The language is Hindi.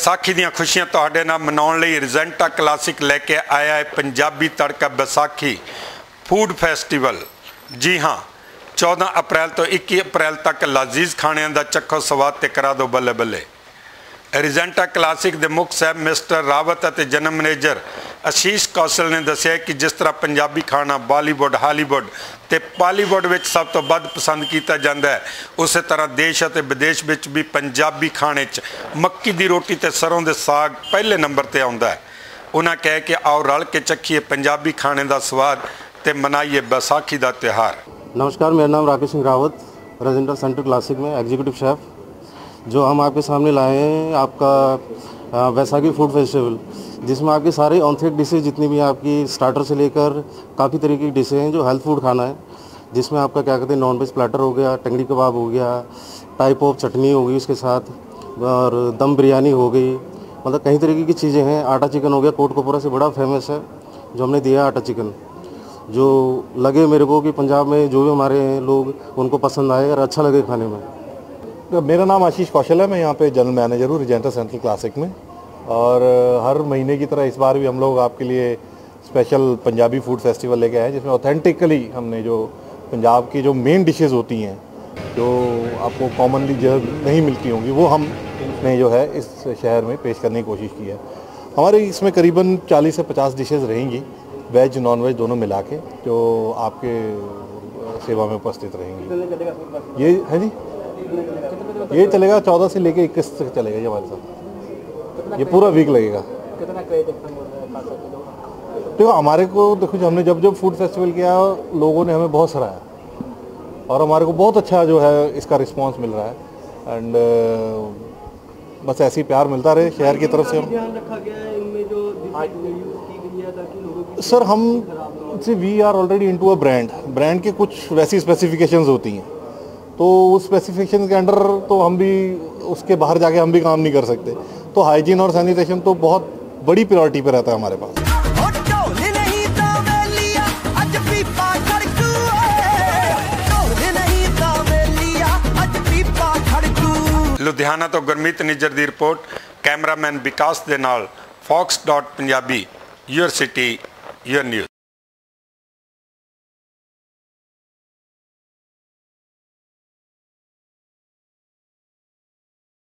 ਵਿਸਾਖੀ ਦੀਆਂ ਖੁਸ਼ੀਆਂ ਤੁਹਾਡੇ ਨਾਲ ਮਨਾਉਣ ਲਈ ਰਿਜ਼ੈਂਟਾ ਕਲਾਸਿਕ ਲੈ ਕੇ ਆਇਆ ਹੈ ਪੰਜਾਬੀ ਤੜਕਾ ਵਿਸਾਖੀ ਫੂਡ ਫੈਸਟੀਵਲ। ਜੀ ਹਾਂ 14 ਅਪ੍ਰੈਲ ਤੋਂ 21 ਅਪ੍ਰੈਲ ਤੱਕ ਲਾਜ਼ੀਜ਼ ਖਾਣਿਆਂ ਦਾ ਚੱਖੋ ਸਵਾਦ ਤੇ ਕਰਾ ਦਿਓ ਬੱਲੇ ਬੱਲੇ। ਰਿਜ਼ੈਂਟਾ ਕਲਾਸਿਕ ਦੇ ਮੁੱਖ ਸਾਹਿਬ ਮਿਸਟਰ ਰਾਵਤ ਅਤੇ ਜਨਮ ਮੈਨੇਜਰ ਅਸ਼ੀਸ਼ ਕੌਸ਼ਲ ਨੇ ਦੱਸਿਆ ਕਿ ਜਿਸ ਤਰ੍ਹਾਂ ਪੰਜਾਬੀ ਖਾਣਾ ਬਾਲੀਵੁੱਡ ਹਾਲੀਵੁੱਡ ਤੇ ਪਾਲੀਵੁੱਡ ਵਿੱਚ ਸਭ ਤੋਂ ਵੱਧ ਪਸੰਦ ਕੀਤਾ ਜਾਂਦਾ ਹੈ ਉਸੇ ਤਰ੍ਹਾਂ ਦੇਸ਼ ਅਤੇ ਵਿਦੇਸ਼ ਵਿੱਚ ਵੀ ਪੰਜਾਬੀ ਖਾਣੇ 'ਚ ਮੱਕੀ ਦੀ ਰੋਟੀ ਤੇ ਸਰੋਂ ਦੇ ਸਾਗ ਪਹਿਲੇ ਨੰਬਰ ਤੇ ਆਉਂਦਾ ਹੈ ਉਹਨਾਂ ਕਹਿ ਕਿ ਆਓ ਰਲ ਕੇ ਚੱਖੀਏ ਪੰਜਾਬੀ ਖਾਣੇ ਦਾ ਸਵਾਦ ਤੇ ਮਨਾਈਏ ਵਿਸਾਖੀ ਦਾ ਤਿਉਹਾਰ नमस्कार मेरा नाम Rakesh Singh Rawat residential centre classic में एग्जीक्यूटिव शेफ़ जो हम आपके सामने लाए हैं आपका अ, वैसाखी फ़ूड फेस्टिवल जिसमें आपकी सारी ऑन्थेक डिशेज जितनी भी आपकी स्टार्टर से लेकर काफ़ी तरीके की डिशें हैं, जो हेल्थ फ़ूड खाना है। जिसमें आपका क्या कहते हैं नॉन वेज प्लेटर हो गया, टंगड़ी कबाब हो गया टाइप ऑफ़ चटनी हो गई उसके साथ, और दम बिरयानी हो गई। मतलब कई तरीके की चीज़ें हैं। आटा चिकन हो गया कोटकपुरा से बड़ा फ़ेमस है, जो हमने दिया आटा चिकन जो लगे मेरे को कि पंजाब में जो भी हमारे हैं लोग, उनको पसंद आए और अच्छा लगे खाने में। तो मेरा नाम आशीष कौशल है, मैं यहाँ पे जनरल मैनेजर हूँ रिजेंटा सेंट्रल क्लासिक में। और हर महीने की तरह इस बार भी हम लोग आपके लिए स्पेशल पंजाबी फ़ूड फेस्टिवल लेके आए हैं, जिसमें ऑथेंटिकली हमने जो पंजाब की जो मेन डिशेस होती हैं, जो आपको कॉमनली जो नहीं मिलती होंगी, वो हमने जो है इस शहर में पेश करने की कोशिश की है। हमारे इसमें करीबन 40 से 50 डिशेस रहेंगी वेज नॉन वेज दोनों मिला के, जो आपके सेवा में उपस्थित रहेंगी। ये, है जी? ये चलेगा चौदह से लेके इक्कीस तक चलेगा ये हमारे साथ। ये पूरा वीक लगेगा। देखो हमारे को देखो जो हमने जब जब फ़ूड फेस्टिवल किया लोगों ने हमें बहुत सराहा। और हमारे को बहुत अच्छा जो है इसका रिस्पांस मिल रहा है। एंड बस ऐसे ही प्यार मिलता रहे शहर की तरफ़ से हम ध्यान रखा गया है इनमें जो यूज़ की गई ताकि लोगों की सर हम से we are already into a brand brand के कुछ वैसी स्पेसिफिकेशंस होती हैं। तो उस स्पेसिफिकेशन के अंडर तो हम भी उसके बाहर जाके हम भी काम नहीं कर सकते तो हाइजीन और सैनिटेशन तो बहुत बड़ी प्रायोरिटी पे रहता है हमारे पास ਢੋਲ ਨਹੀਂ ਤਾਂ ਵੇਲੀਆ ਅੱਜ ਪੀਪਾ ਖੜਕੂ ਓਏ ਢੋਲ ਨਹੀਂ ਤਾਂ ਵੇਲੀਆ ਅੱਜ ਪੀਪਾ ਖੜਕੂ ਲੁਧਿਆਣਾ ਤੋਂ ਗੁਰਮੀਤ ਨਿੱਜਰ ਦੀ ਰਿਪੋਰਟ ਕੈਮਰਾਮੈਨ ਵਿਕਾਸ ਦੇ ਨਾਲ fox.punjabi your city your news